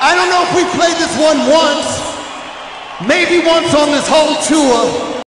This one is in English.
I don't know if we played this one once, maybe once on this whole tour.